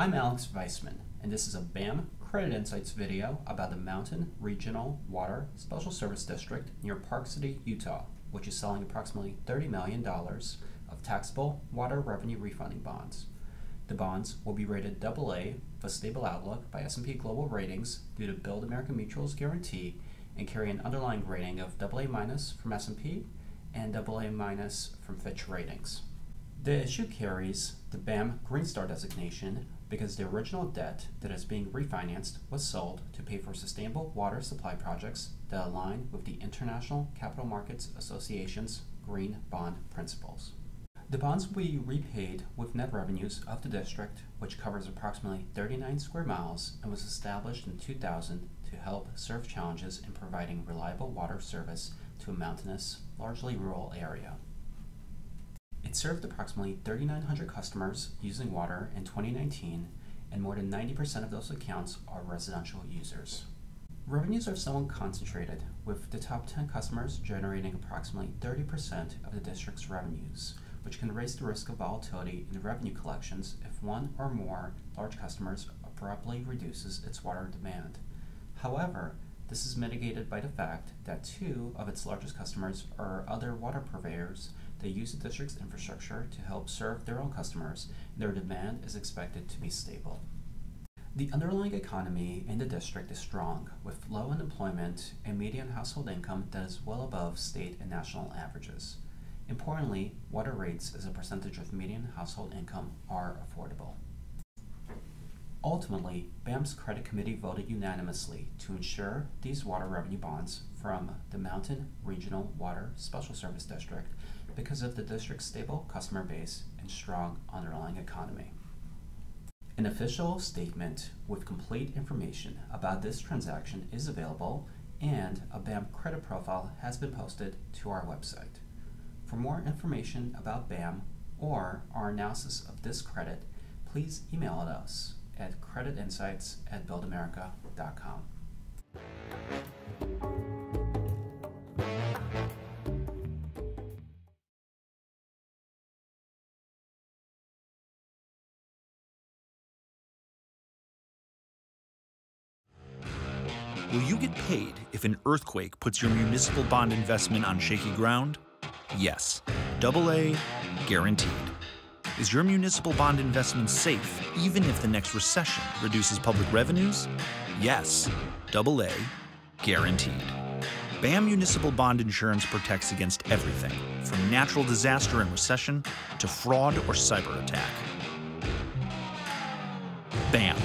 I'm Alex Weissman, and this is a BAM Credit Insights video about the Mountain Regional Water Special Service District near Park City, Utah, which is selling approximately $30 million of taxable water revenue refunding bonds. The bonds will be rated AA with stable outlook by S&P Global Ratings due to Build America Mutual's guarantee and carry an underlying rating of AA from S&P and AA from Fitch Ratings. The issue carries the BAM GreenStar designation because the original debt that is being refinanced was sold to pay for sustainable water supply projects that align with the International Capital Markets Association's Green Bond principles. The bonds will be repaid with net revenues of the district, which covers approximately 39 square miles and was established in 2000 to help serve challenges in providing reliable water service to a mountainous, largely rural area. It served approximately 3,900 customers using water in 2019, and more than 90% of those accounts are residential users. Revenues are somewhat concentrated, with the top 10 customers generating approximately 30% of the district's revenues, which can raise the risk of volatility in revenue collections if one or more large customers abruptly reduces its water demand. However, this is mitigated by the fact that two of its largest customers are other water purveyors that use the district's infrastructure to help serve their own customers, their demand is expected to be stable. The underlying economy in the district is strong, with low unemployment and median household income that is well above state and national averages. Importantly, water rates as a percentage of median household income are affordable. Ultimately, BAM's credit committee voted unanimously to insure these water revenue bonds from the Mountain Regional Water Special Service District because of the district's stable customer base and strong underlying economy. An official statement with complete information about this transaction is available and a BAM credit profile has been posted to our website. For more information about BAM or our analysis of this credit, please email us at creditinsights at buildamerica.com. Will you get paid if an earthquake puts your municipal bond investment on shaky ground? Yes. Double A guaranteed. Is your municipal bond investment safe even if the next recession reduces public revenues? Yes. Double A, guaranteed. BAM Municipal Bond Insurance protects against everything from natural disaster and recession to fraud or cyber attack. BAM